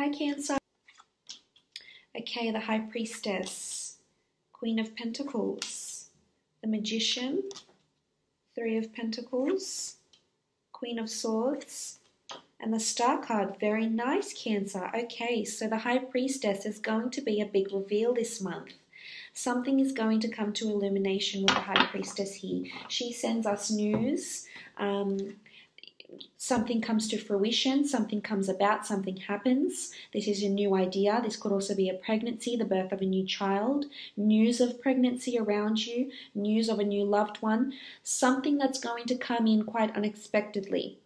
Hi, Cancer. Okay, the High Priestess, Queen of Pentacles, the Magician, Three of Pentacles, Queen of Swords, and the Star card. Very nice, Cancer. Okay, so the High Priestess is going to be a big reveal this month. Something is going to come to illumination with the High Priestess here. She sends us news. Um, something comes to fruition, something comes about, something happens. This is a new idea. This could also be a pregnancy, the birth of a new child, news of pregnancy around you, news of a new loved one, something that's going to come in quite unexpectedly.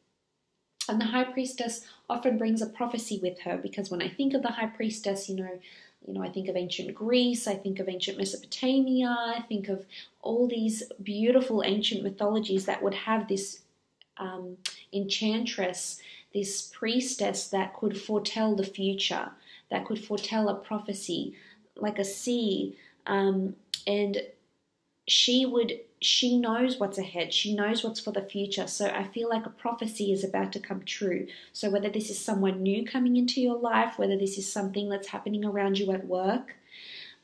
And the high priestess often brings a prophecy with her because when I think of the high priestess, you know, you know, I think of ancient Greece, I think of ancient Mesopotamia, I think of all these beautiful ancient mythologies that would have this um, enchantress, this priestess that could foretell the future, that could foretell a prophecy, like a seer. Um, and she would she knows what's ahead she knows what's for the future so i feel like a prophecy is about to come true so whether this is someone new coming into your life whether this is something that's happening around you at work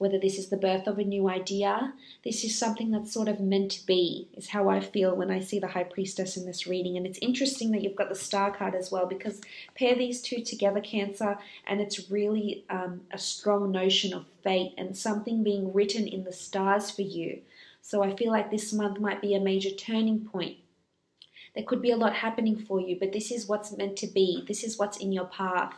whether this is the birth of a new idea, this is something that's sort of meant to be, is how I feel when I see the High Priestess in this reading. And it's interesting that you've got the Star card as well, because pair these two together, Cancer, and it's really um, a strong notion of fate and something being written in the stars for you. So I feel like this month might be a major turning point. There could be a lot happening for you, but this is what's meant to be. This is what's in your path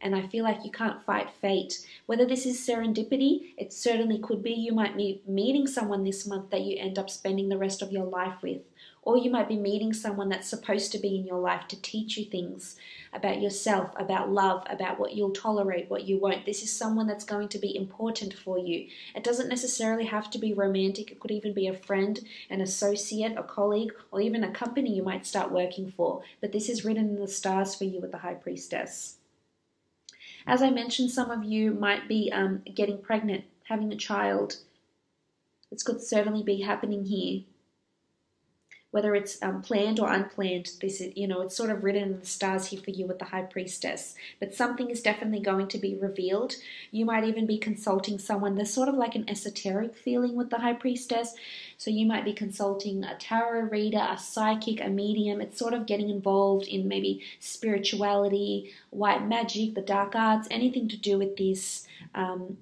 and I feel like you can't fight fate. Whether this is serendipity, it certainly could be. You might be meeting someone this month that you end up spending the rest of your life with. Or you might be meeting someone that's supposed to be in your life to teach you things about yourself, about love, about what you'll tolerate, what you won't. This is someone that's going to be important for you. It doesn't necessarily have to be romantic, it could even be a friend, an associate, a colleague, or even a company you might start working for. But this is written in the stars for you with the High Priestess. As I mentioned, some of you might be um, getting pregnant, having a child. This could certainly be happening here whether it's um, planned or unplanned. This is, you know, it's sort of written in the stars here for you with the High Priestess. But something is definitely going to be revealed. You might even be consulting someone. There's sort of like an esoteric feeling with the High Priestess. So you might be consulting a tarot reader, a psychic, a medium. It's sort of getting involved in maybe spirituality, white magic, the dark arts, anything to do with this, um,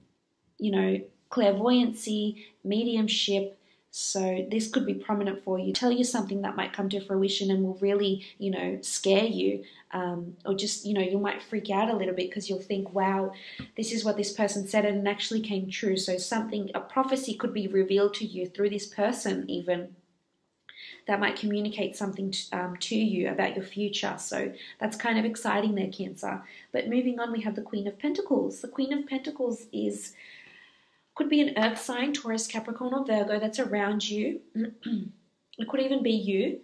you know, clairvoyancy, mediumship so this could be prominent for you, tell you something that might come to fruition and will really, you know, scare you. Um, or just, you know, you might freak out a little bit because you'll think, wow, this is what this person said and it actually came true. So something, a prophecy could be revealed to you through this person even that might communicate something to, um, to you about your future. So that's kind of exciting there, Cancer. But moving on, we have the Queen of Pentacles. The Queen of Pentacles is could be an earth sign, Taurus, Capricorn, or Virgo that's around you. it could even be you.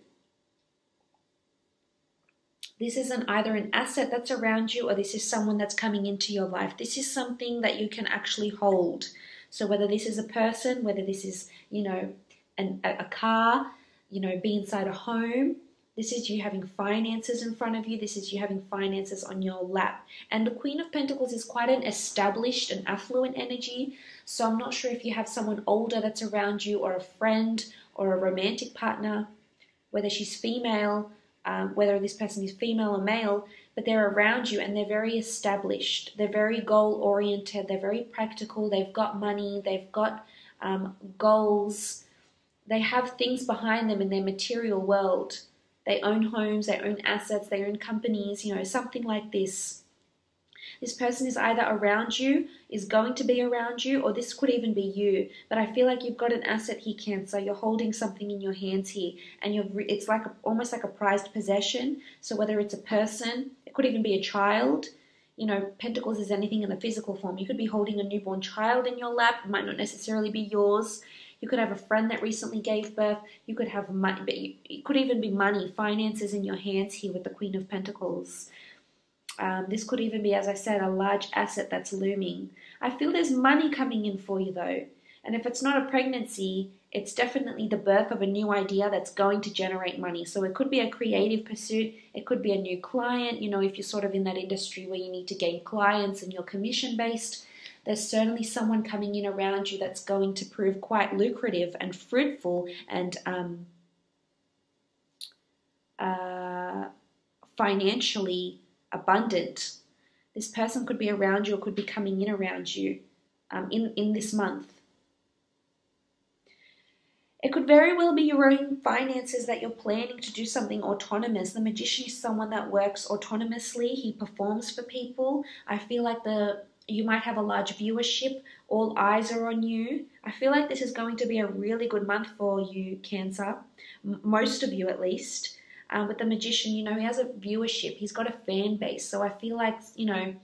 This is an, either an asset that's around you or this is someone that's coming into your life. This is something that you can actually hold. So whether this is a person, whether this is, you know, an, a car, you know, be inside a home, this is you having finances in front of you. This is you having finances on your lap. And the Queen of Pentacles is quite an established and affluent energy. So I'm not sure if you have someone older that's around you or a friend or a romantic partner, whether she's female, um, whether this person is female or male, but they're around you and they're very established. They're very goal oriented. They're very practical. They've got money. They've got um, goals. They have things behind them in their material world they own homes, they own assets, they own companies, you know, something like this. This person is either around you, is going to be around you, or this could even be you. But I feel like you've got an asset here, Cancer. You're holding something in your hands here, and you're it's like a, almost like a prized possession. So whether it's a person, it could even be a child. You know, Pentacles is anything in the physical form. You could be holding a newborn child in your lap. It might not necessarily be yours. You could have a friend that recently gave birth. You could have money, it could even be money, finances in your hands here with the Queen of Pentacles. Um, this could even be, as I said, a large asset that's looming. I feel there's money coming in for you though. And if it's not a pregnancy, it's definitely the birth of a new idea that's going to generate money. So it could be a creative pursuit, it could be a new client. You know, if you're sort of in that industry where you need to gain clients and you're commission based, there's certainly someone coming in around you that's going to prove quite lucrative and fruitful and um, uh, financially abundant. This person could be around you or could be coming in around you um, in, in this month. It could very well be your own finances that you're planning to do something autonomous. The magician is someone that works autonomously. He performs for people. I feel like the you might have a large viewership. All eyes are on you. I feel like this is going to be a really good month for you, Cancer. M- most of you, at least. Um, with the magician, you know, he has a viewership. He's got a fan base. So I feel like, you know,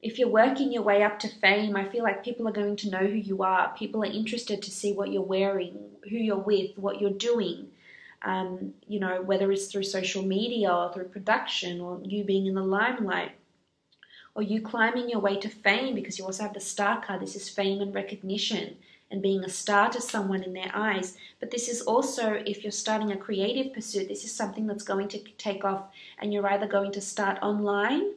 if you're working your way up to fame, I feel like people are going to know who you are. People are interested to see what you're wearing, who you're with, what you're doing. Um, you know, whether it's through social media or through production or you being in the limelight or you climbing your way to fame because you also have the star card. This is fame and recognition and being a star to someone in their eyes. But this is also, if you're starting a creative pursuit, this is something that's going to take off and you're either going to start online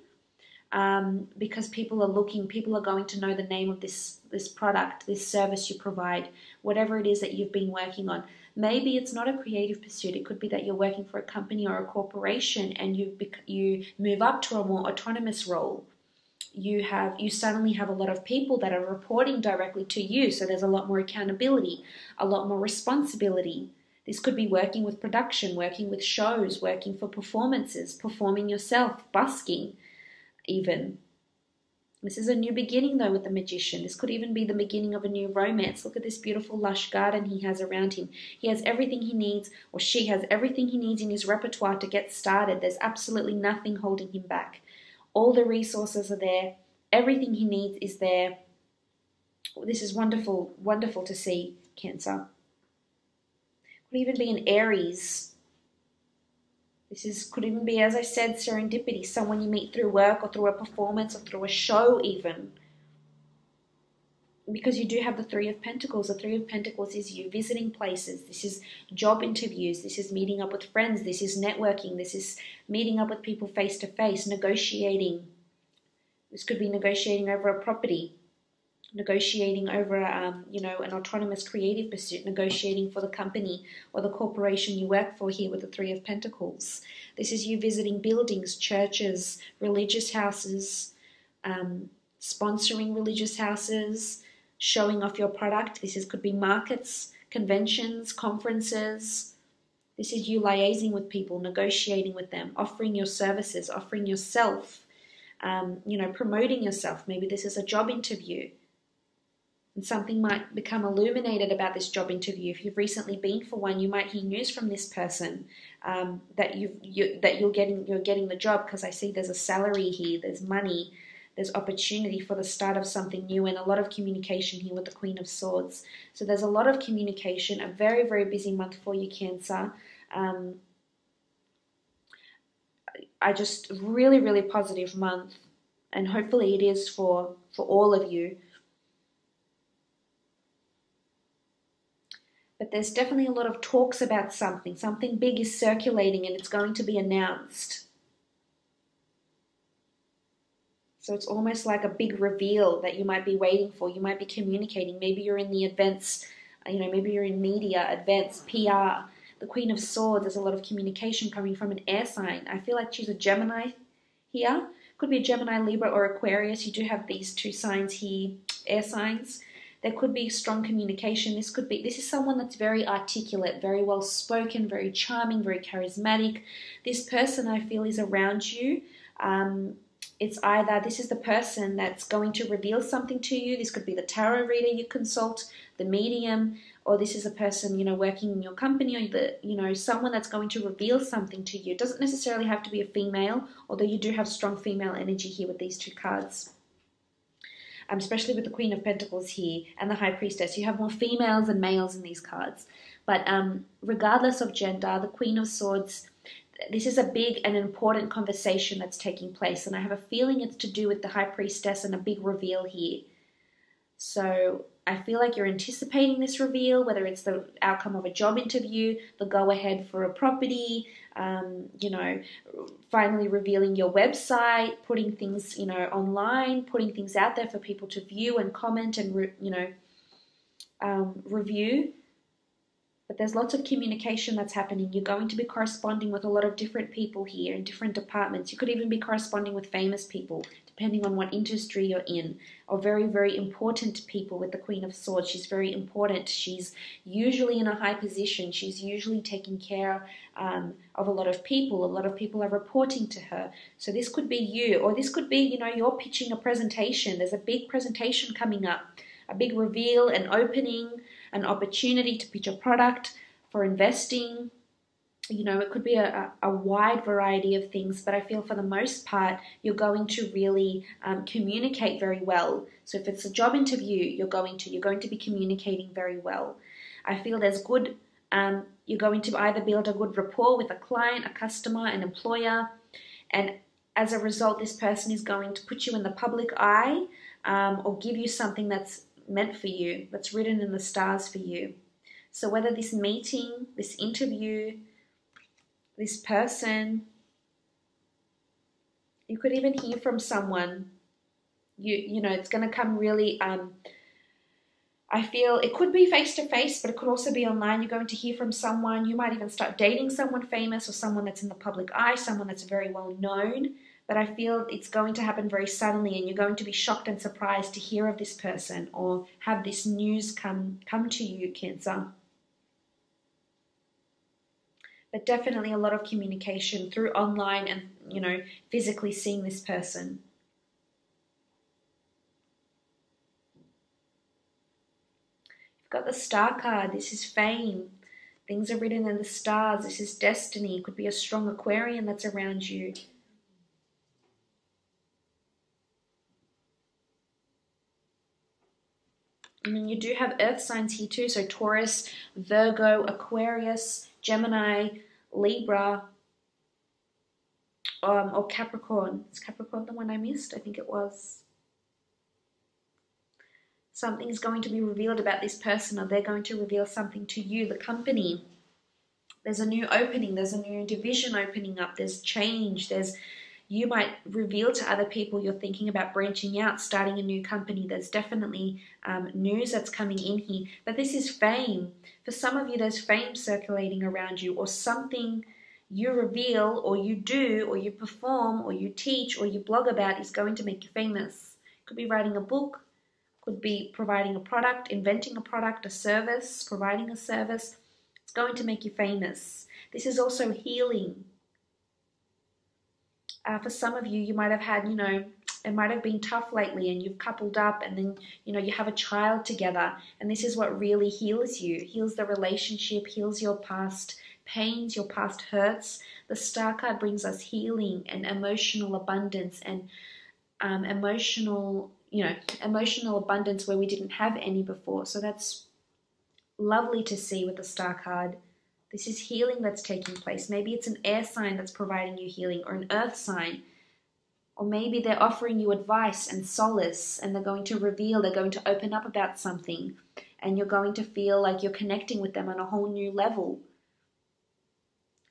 um, because people are looking, people are going to know the name of this this product, this service you provide, whatever it is that you've been working on. Maybe it's not a creative pursuit. It could be that you're working for a company or a corporation, and you you move up to a more autonomous role. You have you suddenly have a lot of people that are reporting directly to you, so there's a lot more accountability, a lot more responsibility. This could be working with production, working with shows, working for performances, performing yourself, busking even. This is a new beginning, though, with the magician. This could even be the beginning of a new romance. Look at this beautiful, lush garden he has around him. He has everything he needs, or she has everything he needs in his repertoire to get started. There's absolutely nothing holding him back. All the resources are there, everything he needs is there. This is wonderful, wonderful to see, Cancer. Could even be an Aries this is could even be, as I said, serendipity, someone you meet through work or through a performance or through a show even. Because you do have the Three of Pentacles. The Three of Pentacles is you visiting places. This is job interviews. This is meeting up with friends. This is networking. This is meeting up with people face to face, negotiating. This could be negotiating over a property negotiating over, um, you know, an autonomous creative pursuit, negotiating for the company or the corporation you work for here with the Three of Pentacles. This is you visiting buildings, churches, religious houses, um, sponsoring religious houses, showing off your product. This is, could be markets, conventions, conferences. This is you liaising with people, negotiating with them, offering your services, offering yourself, um, you know, promoting yourself. Maybe this is a job interview and something might become illuminated about this job interview. If you've recently been for one, you might hear news from this person um, that you that you're getting you're getting the job because I see there's a salary here, there's money, there's opportunity for the start of something new, and a lot of communication here with the Queen of Swords. So there's a lot of communication. A very very busy month for you, Cancer. Um, I just really really positive month, and hopefully it is for for all of you. but there's definitely a lot of talks about something. Something big is circulating and it's going to be announced. So it's almost like a big reveal that you might be waiting for. You might be communicating. Maybe you're in the events, you know, maybe you're in media, events, PR. The Queen of Swords, there's a lot of communication coming from an air sign. I feel like she's a Gemini here. Could be a Gemini, Libra, or Aquarius. You do have these two signs here, air signs. There could be strong communication. This could be this is someone that's very articulate, very well spoken, very charming, very charismatic. This person I feel is around you. Um, it's either this is the person that's going to reveal something to you. This could be the tarot reader you consult, the medium, or this is a person you know working in your company, or the you know someone that's going to reveal something to you. It doesn't necessarily have to be a female, although you do have strong female energy here with these two cards um, especially with the Queen of Pentacles here and the High Priestess. You have more females than males in these cards. But um, regardless of gender, the Queen of Swords, this is a big and important conversation that's taking place. And I have a feeling it's to do with the High Priestess and a big reveal here. So I feel like you're anticipating this reveal, whether it's the outcome of a job interview, the go ahead for a property, um, you know, finally revealing your website, putting things, you know, online, putting things out there for people to view and comment and, re- you know, um, review. But there's lots of communication that's happening. You're going to be corresponding with a lot of different people here in different departments. You could even be corresponding with famous people, depending on what industry you're in, or very, very important people with the Queen of Swords. She's very important. She's usually in a high position. She's usually taking care um, of a lot of people. A lot of people are reporting to her. So this could be you, or this could be, you know, you're pitching a presentation. There's a big presentation coming up, a big reveal, an opening an opportunity to pitch a product for investing. You know, it could be a, a wide variety of things, but I feel for the most part, you're going to really um, communicate very well. So if it's a job interview, you're going to you're going to be communicating very well. I feel there's good. Um, you're going to either build a good rapport with a client, a customer, an employer, and as a result, this person is going to put you in the public eye um, or give you something that's meant for you, that's written in the stars for you. So whether this meeting, this interview, this person, you could even hear from someone. You you know, it's going to come really um I feel it could be face to face, but it could also be online. You're going to hear from someone. You might even start dating someone famous or someone that's in the public eye, someone that's very well known but I feel it's going to happen very suddenly and you're going to be shocked and surprised to hear of this person or have this news come come to you cancer. But definitely a lot of communication through online and you know physically seeing this person. You've got the star card. This is fame. Things are written in the stars. This is destiny. It could be a strong aquarian that's around you And then you do have earth signs here too. So Taurus, Virgo, Aquarius, Gemini, Libra, um, or Capricorn. Is Capricorn the one I missed? I think it was. Something's going to be revealed about this person, or they're going to reveal something to you, the company. There's a new opening, there's a new division opening up, there's change, there's you might reveal to other people you're thinking about branching out, starting a new company. There's definitely um, news that's coming in here, but this is fame. For some of you, there's fame circulating around you, or something you reveal, or you do, or you perform, or you teach, or you blog about is going to make you famous. Could be writing a book, could be providing a product, inventing a product, a service, providing a service. It's going to make you famous. This is also healing uh, for some of you, you might have had, you know, it might have been tough lately and you've coupled up and then, you know, you have a child together. And this is what really heals you, heals the relationship, heals your past pains, your past hurts. The star card brings us healing and emotional abundance and um, emotional, you know, emotional abundance where we didn't have any before. So that's lovely to see with the star card. This is healing that's taking place. Maybe it's an air sign that's providing you healing, or an earth sign. Or maybe they're offering you advice and solace, and they're going to reveal, they're going to open up about something, and you're going to feel like you're connecting with them on a whole new level.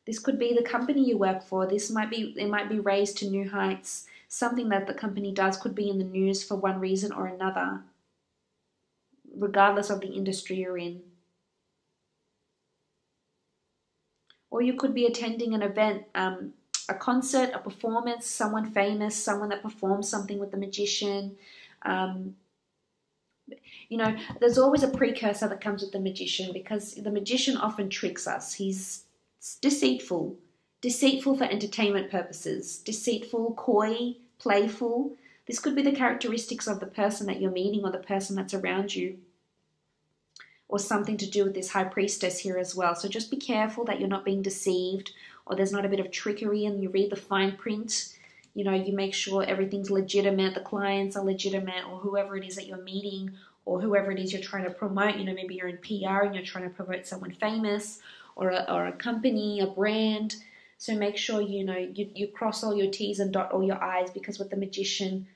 This could be the company you work for. This might be, it might be raised to new heights. Something that the company does could be in the news for one reason or another, regardless of the industry you're in. Or you could be attending an event, um, a concert, a performance, someone famous, someone that performs something with the magician. Um, you know, there's always a precursor that comes with the magician because the magician often tricks us. He's deceitful, deceitful for entertainment purposes, deceitful, coy, playful. This could be the characteristics of the person that you're meeting or the person that's around you or something to do with this high priestess here as well. So just be careful that you're not being deceived or there's not a bit of trickery and you read the fine print. You know, you make sure everything's legitimate, the clients are legitimate, or whoever it is that you're meeting, or whoever it is you're trying to promote. You know, maybe you're in PR and you're trying to promote someone famous or a, or a company, a brand. So make sure you know you, you cross all your T's and dot all your I's because with the magician,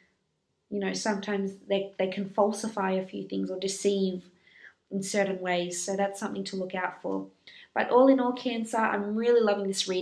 you know, sometimes they, they can falsify a few things or deceive in certain ways. So that's something to look out for. But all in all, Cancer, I'm really loving this reading.